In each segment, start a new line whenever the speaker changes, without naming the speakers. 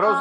kroz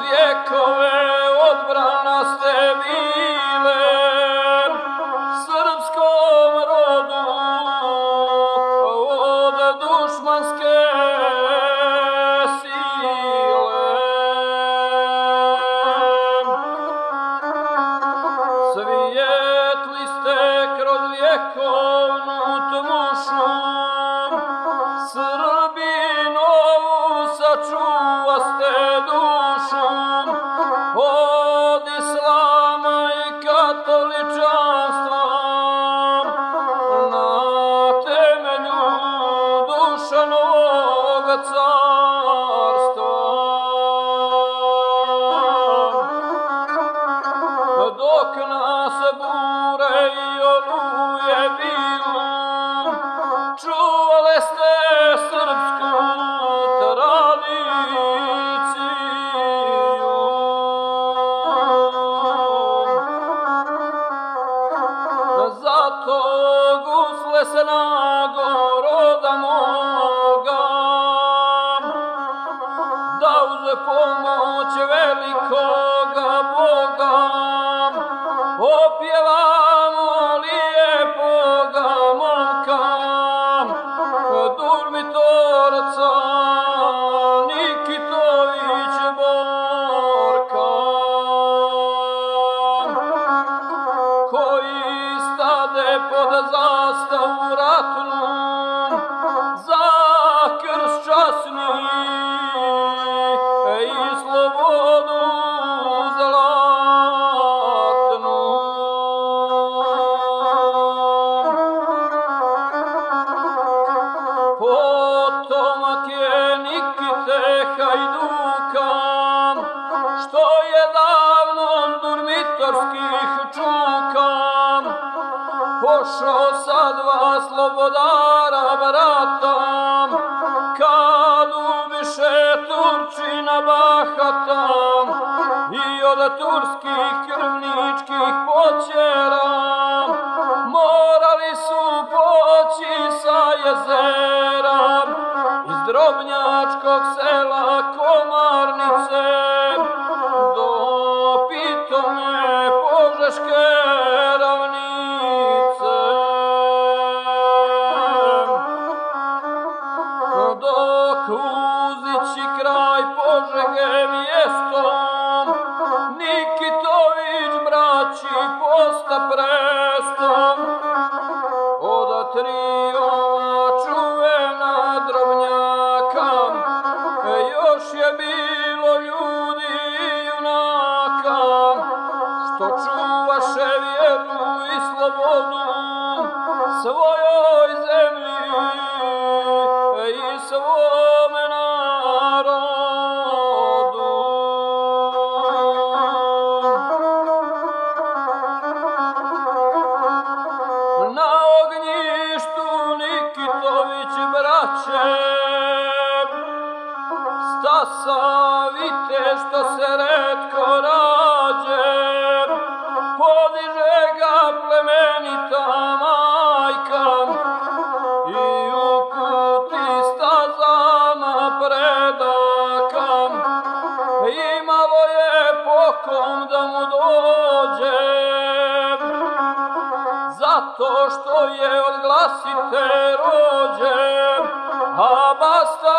došao sa dva slobodara brata, kad ubiše Turčina bahata i od turskih krvničkih počera, savite što se redko rađe, podiže ga plemenita majka i uputi staza na predaka. Imalo je pokom da mu dođe, zato što je od glasite rođe, a basta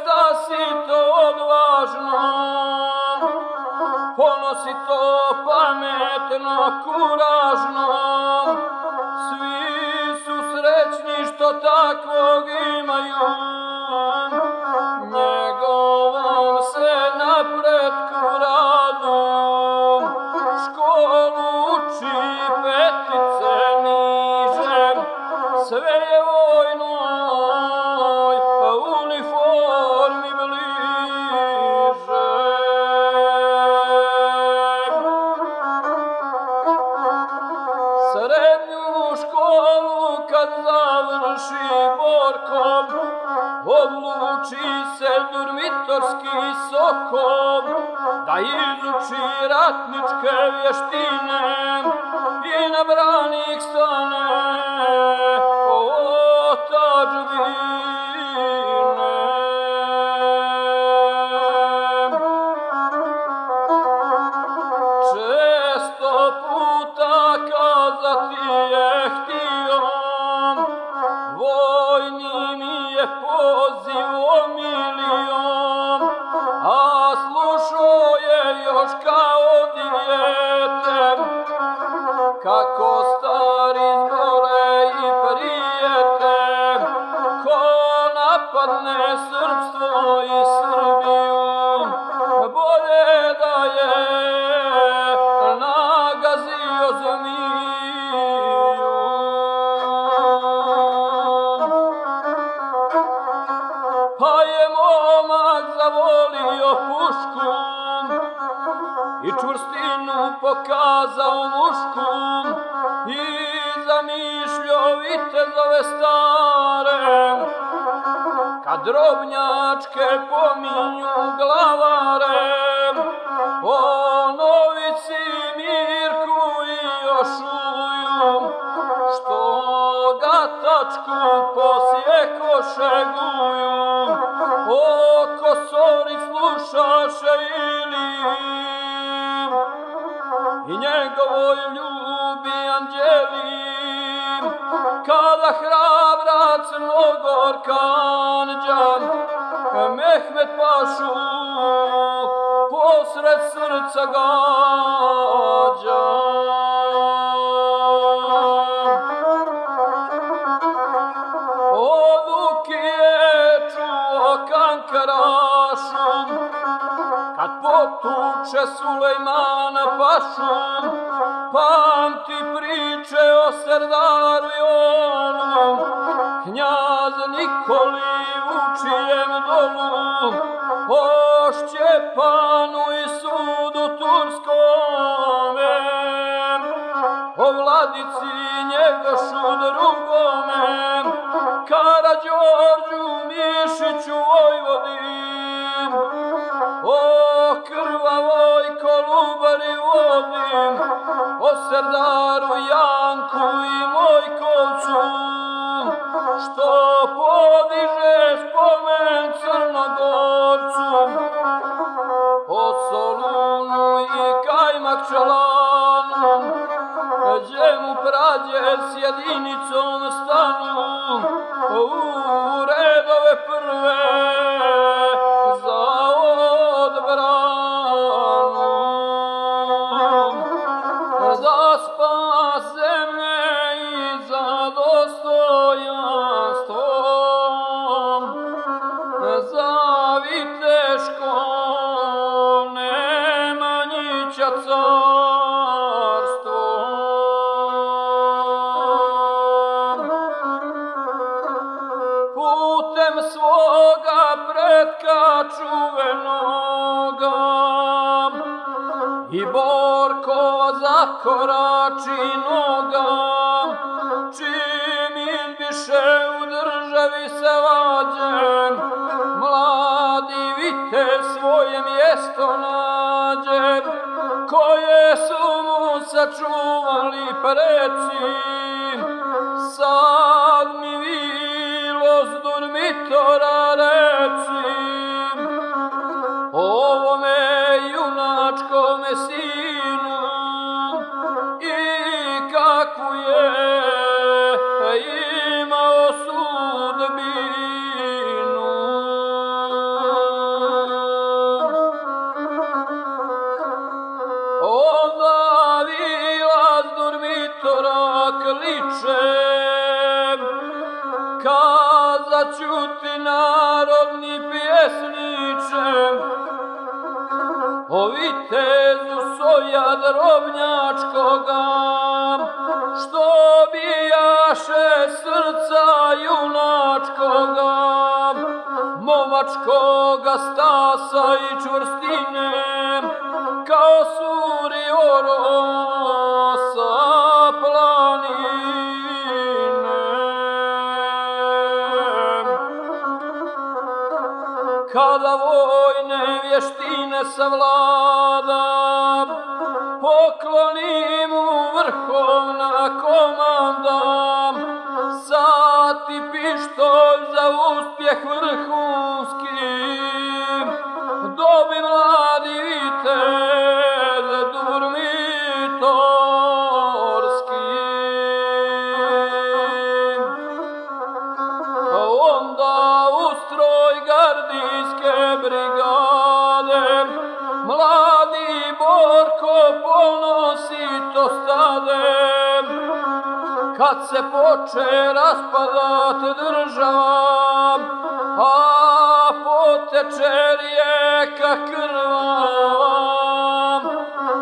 stasi to odvažno, ponosi to pametno, kuražno. Svi su srećni što takvog se durmitorski sokom, da izuči ratničke vještine i na branik stane Doze ou. Pušku i čvrstinu pokazao mušku i zamišljao vitezove stare. Kad drobnjačke pominju glavare, o novici Mirku i Jošuju, što ga tačku posjekoše guju, o kosori ili i njegovoj ljubi anđeli, kada hrabrac Nogor kanđan, Mehmet Pašu posred srca gađa. Potuče Sulejmana pašu, pamti priče o Serdaru i knjaz Nikoli učijem dolu, o Šćepanu i sudu Turskome, o vladici Njegošu drugome, Karađorđu Mišiću Vojvodin, o Serdaru Janku i Mojkovcu, što podiže spomen Crnogorcu, o Solunu i Kajmak Čelanu, gdje mu prađe s jedinicom stanu, u redove prve zakorači noga, čim izbiše u državi se vađe, mladi vite svoje mjesto nađe, koje su mu sačuvali preci. Sad mi vilo s durmitora reci, Onda vila s durmitora kliče, kazat ću narodni pjesniče, o vitezu soja drobnjačkoga, što bijaše srca junačkoga, momačkoga stasa i čvrstine, vještine savlada, Kad se poče raspadat država, a poteče rijeka krvava,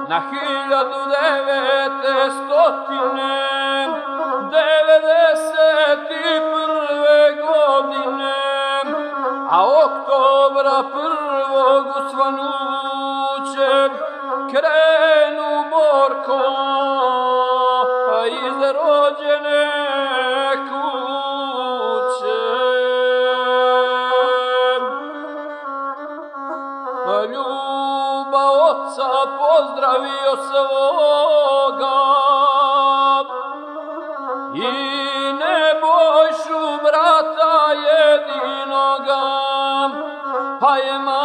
na hiljadu devete stotine, devedeset i prve godine, a oktobra prvog usvanuće krenu Borko oca pozdravio svoga. I ne bojšu brata jedinoga, pa je majku